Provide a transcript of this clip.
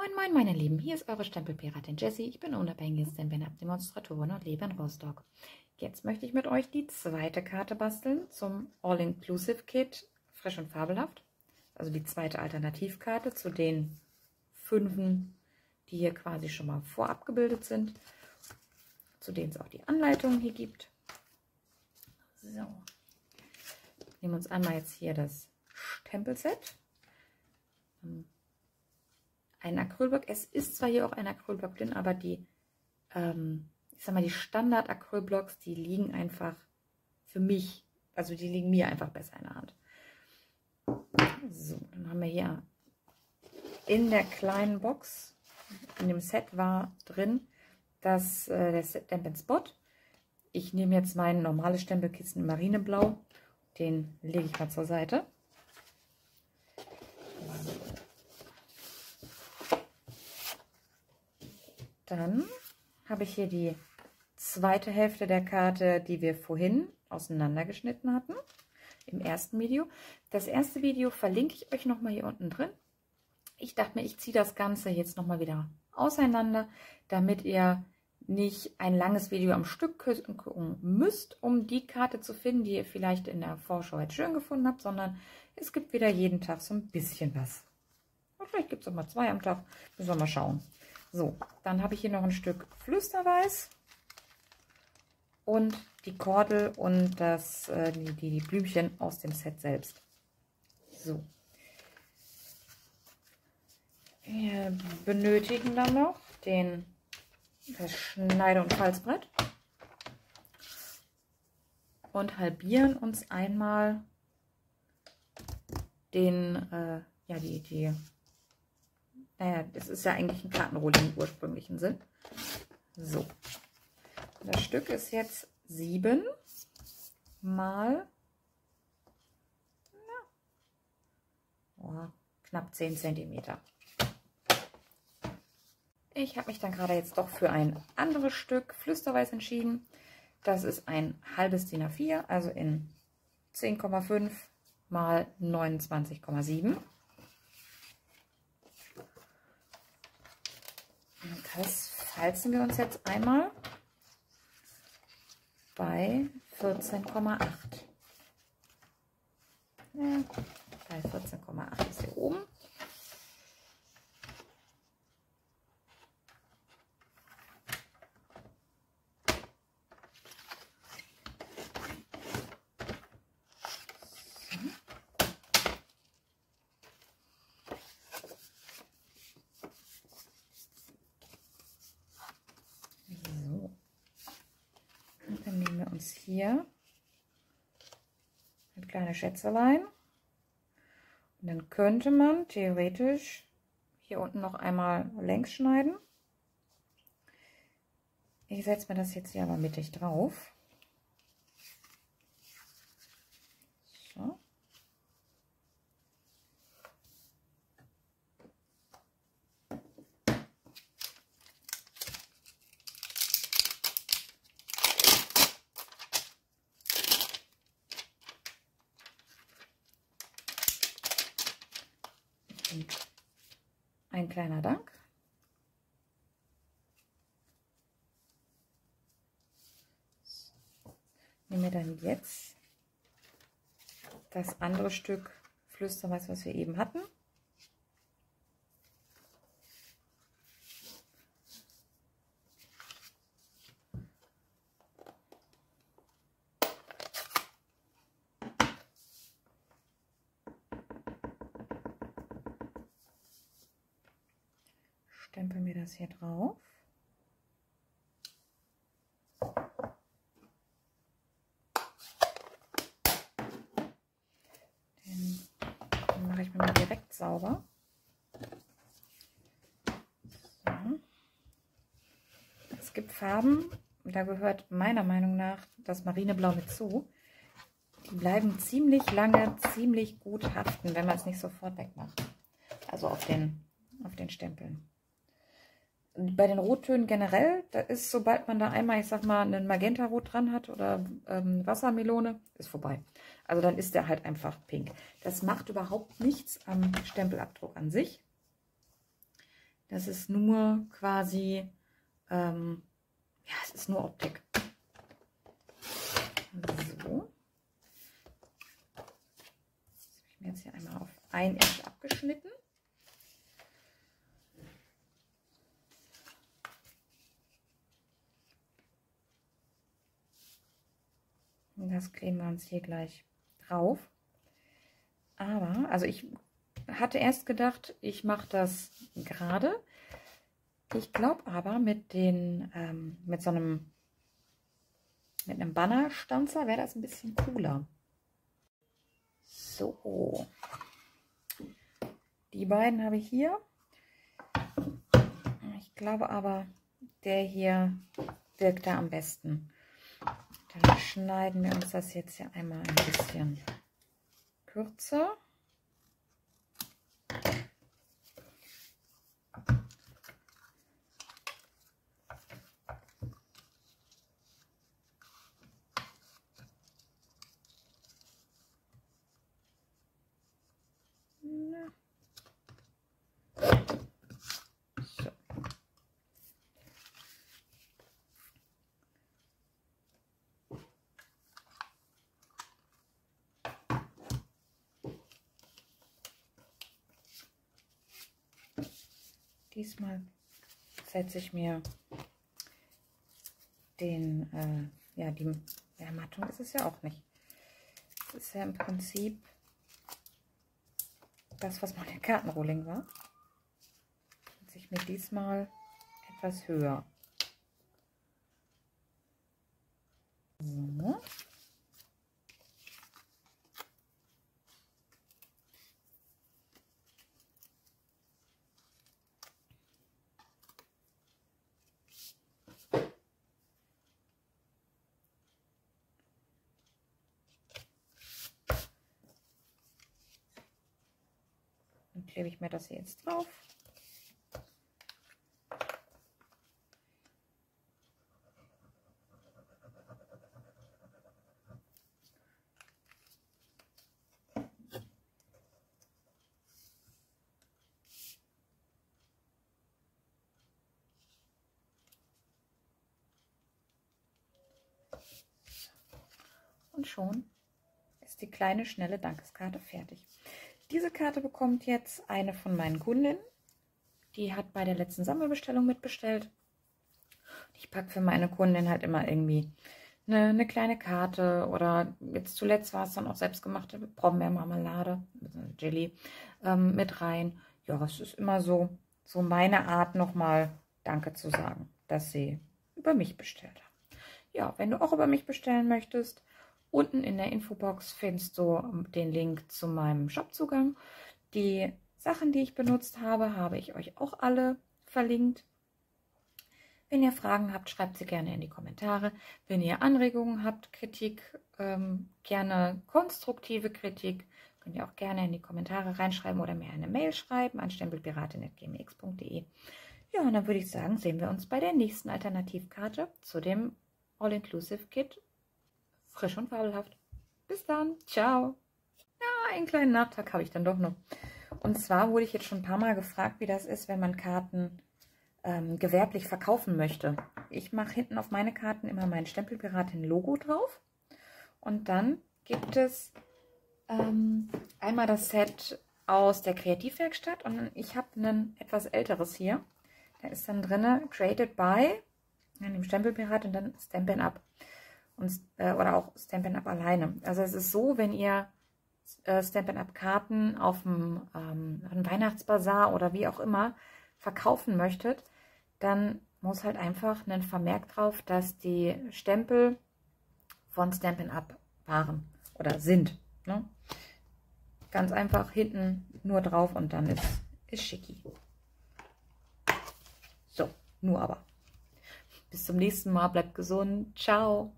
Moin Moin meine Lieben, hier ist eure Stempelpiratin Jessie. Ich bin unabhängiges Stempeldemonstratorin und lebe in Rostock. Jetzt möchte ich mit euch die zweite Karte basteln zum All-Inclusive Kit Frisch und Fabelhaft. Also die zweite Alternativkarte zu den fünfen, die hier quasi schon mal vorab gebildet sind, zu denen es auch die Anleitung hier gibt. So, nehmen uns einmal jetzt hier das Stempelset ein Acrylblock. Es ist zwar hier auch ein Acrylblock drin, aber die, ähm, ich sag mal, die Standard-Acrylblocks, die liegen einfach für mich, also die liegen mir einfach besser in der Hand. So, dann haben wir hier in der kleinen Box, in dem Set war drin, das, äh, der Stamp Spot. Ich nehme jetzt mein normales Stempelkissen Marineblau, den lege ich mal zur Seite. Dann habe ich hier die zweite Hälfte der Karte, die wir vorhin auseinandergeschnitten hatten, im ersten Video. Das erste Video verlinke ich euch nochmal hier unten drin. Ich dachte mir, ich ziehe das Ganze jetzt nochmal wieder auseinander, damit ihr nicht ein langes Video am Stück gucken müsst, um die Karte zu finden, die ihr vielleicht in der Vorschau jetzt schön gefunden habt, sondern es gibt wieder jeden Tag so ein bisschen was. Und vielleicht gibt es auch mal zwei am Tag, müssen wir mal schauen. So, dann habe ich hier noch ein Stück Flüsterweiß und die Kordel und das, äh, die, die Blümchen aus dem Set selbst. So. Wir benötigen dann noch den, das Schneide- und Falzbrett und halbieren uns einmal den, äh, ja, die, die naja, das ist ja eigentlich ein Kartenrolle im ursprünglichen Sinn. So. Das Stück ist jetzt 7 mal na, oh, knapp 10 cm. Ich habe mich dann gerade jetzt doch für ein anderes Stück Flüsterweiß entschieden. Das ist ein halbes DIN A4, also in 10,5 mal 29,7. Das falzen wir uns jetzt einmal bei 14,8. Ja, bei 14,8 ist hier oben. Uns hier ein kleines Schätzelein. Und dann könnte man theoretisch hier unten noch einmal längs schneiden. Ich setze mir das jetzt hier aber mittig drauf. Ein kleiner Dank. Nehmen wir dann jetzt das andere Stück Flüsterweiß, was wir eben hatten. Stempeln wir das hier drauf. Den mache ich mir mal direkt sauber. So. Es gibt Farben, da gehört meiner Meinung nach das Marineblau mit zu. Die bleiben ziemlich lange, ziemlich gut haften, wenn man es nicht sofort wegmacht. Also auf den, auf den Stempeln bei den Rottönen generell, da ist, sobald man da einmal, ich sag mal, einen Magenta-Rot dran hat oder ähm, Wassermelone, ist vorbei. Also dann ist der halt einfach pink. Das macht überhaupt nichts am Stempelabdruck an sich. Das ist nur quasi, ähm, ja, es ist nur Optik. So. Das habe ich mir jetzt hier einmal auf ein Inch abgeschnitten. Und das kleben wir uns hier gleich drauf. Aber, also ich hatte erst gedacht, ich mache das gerade. Ich glaube aber mit den, ähm, mit so einem, mit einem Bannerstanzer wäre das ein bisschen cooler. So. Die beiden habe ich hier. Ich glaube aber, der hier wirkt da am besten. Schneiden wir uns das jetzt hier einmal ein bisschen kürzer. Diesmal setze ich mir den, äh, ja, die ja, Mattung ist es ja auch nicht. Das ist ja im Prinzip das, was mal der Kartenrolling war. Setze ich mir diesmal etwas höher. So. Klebe ich mir das hier jetzt drauf. Und schon ist die kleine, schnelle Dankeskarte fertig. Diese Karte bekommt jetzt eine von meinen Kundinnen. Die hat bei der letzten Sammelbestellung mitbestellt. Ich packe für meine Kundin halt immer irgendwie eine, eine, kleine Karte oder jetzt zuletzt war es dann auch selbstgemachte Brombeermarmelade, Jelly ähm, mit rein. Ja, es ist immer so, so meine Art nochmal Danke zu sagen, dass sie über mich bestellt haben. Ja, wenn du auch über mich bestellen möchtest, Unten in der Infobox findest du den Link zu meinem Shopzugang. Die Sachen, die ich benutzt habe, habe ich euch auch alle verlinkt. Wenn ihr Fragen habt, schreibt sie gerne in die Kommentare. Wenn ihr Anregungen habt, Kritik, ähm, gerne konstruktive Kritik, könnt ihr auch gerne in die Kommentare reinschreiben oder mir eine Mail schreiben an stempelpiratin.gmx.de. Ja, und dann würde ich sagen, sehen wir uns bei der nächsten Alternativkarte zu dem All-Inclusive Kit frisch und fabelhaft. Bis dann. Ciao. Ja, einen kleinen Nachtrag habe ich dann doch noch. Und zwar wurde ich jetzt schon ein paar Mal gefragt, wie das ist, wenn man Karten ähm, gewerblich verkaufen möchte. Ich mache hinten auf meine Karten immer mein Stempelpiratin-Logo drauf. Und dann gibt es ähm, einmal das Set aus der Kreativwerkstatt und ich habe ein etwas älteres hier. Da ist dann drin Created by, in dem Stempelpirat und dann Stampin' Up und, äh, oder auch Stampin' Up alleine. Also es ist so, wenn ihr äh, Stampin' Up Karten auf dem ähm, Weihnachtsbazar oder wie auch immer verkaufen möchtet, dann muss halt einfach ein Vermerk drauf, dass die Stempel von Stampin' Up waren oder sind. Ne? Ganz einfach hinten nur drauf und dann ist, ist schicki. So, nur aber. Bis zum nächsten Mal, bleibt gesund. Ciao.